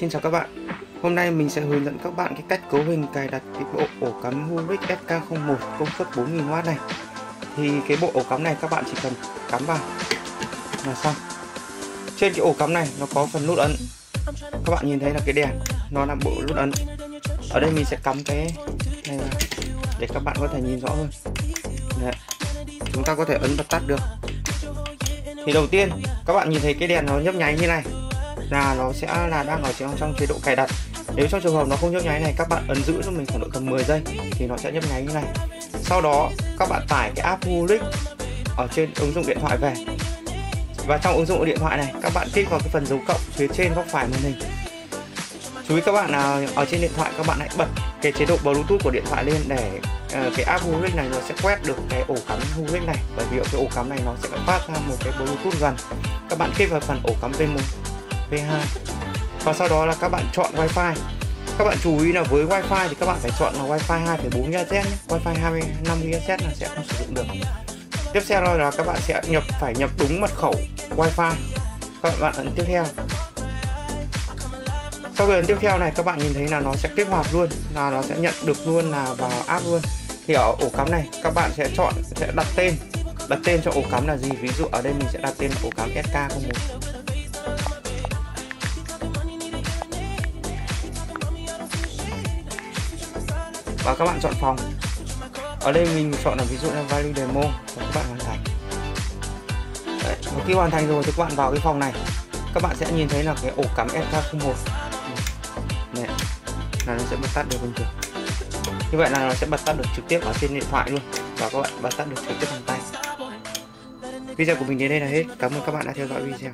Xin chào các bạn. Hôm nay mình sẽ hướng dẫn các bạn cái cách cấu hình cài đặt cái bộ ổ cắm Hubric SK01 công suất 4000W này. Thì cái bộ ổ cắm này các bạn chỉ cần cắm vào là xong. Trên cái ổ cắm này nó có phần nút ấn. Các bạn nhìn thấy là cái đèn nó là bộ nút ấn. Ở đây mình sẽ cắm cái này vào để các bạn có thể nhìn rõ hơn. Đấy. Chúng ta có thể ấn bật tắt được. Thì đầu tiên, các bạn nhìn thấy cái đèn nó nhấp nháy như này là nó sẽ là đang ở trong trong chế độ cài đặt. Nếu trong trường hợp nó không nhấp nháy này các bạn ấn giữ cho mình khoảng độ tầm 10 giây thì nó sẽ nhấp nháy như này. Sau đó các bạn tải cái app Hulic ở trên ứng dụng điện thoại về. Và trong ứng dụng điện thoại này các bạn kích vào cái phần dấu cộng phía trên góc phải màn hình. Chú ý các bạn là ở trên điện thoại các bạn hãy bật cái chế độ bluetooth của điện thoại lên để uh, cái app Hulic này nó sẽ quét được cái ổ cắm Hulic này. Bởi vì cái ổ cắm này nó sẽ phát ra một cái bluetooth gần. Các bạn kích vào phần ổ cắm V1 V2 và sau đó là các bạn chọn wifi. Các bạn chú ý là với wifi thì các bạn phải chọn là wifi 2.4 GHz nhé wifi 25 GHz là sẽ không sử dụng được. Tiếp theo là các bạn sẽ nhập, phải nhập đúng mật khẩu wifi. Các bạn ấn tiếp theo. Sau khi ấn tiếp theo này, các bạn nhìn thấy là nó sẽ kích hoạt luôn, là nó sẽ nhận được luôn là vào app luôn. Thì ở ổ cắm này, các bạn sẽ chọn, sẽ đặt tên. Đặt tên cho ổ cắm là gì? Ví dụ ở đây mình sẽ đặt tên ổ cắm SK01 và các bạn chọn phòng. Ở đây mình chọn là ví dụ là value demo và các bạn hoàn thành. Đấy, và khi hoàn thành rồi thì các bạn vào cái phòng này. Các bạn sẽ nhìn thấy là cái ổ cắm FK01 này là nó sẽ bật tắt được bình thường. Như vậy là nó sẽ bật tắt được trực tiếp ở trên điện thoại luôn. Và các bạn bật tắt được trực tiếp bằng tay. Video của mình đến đây là hết. Cảm ơn các bạn đã theo dõi video.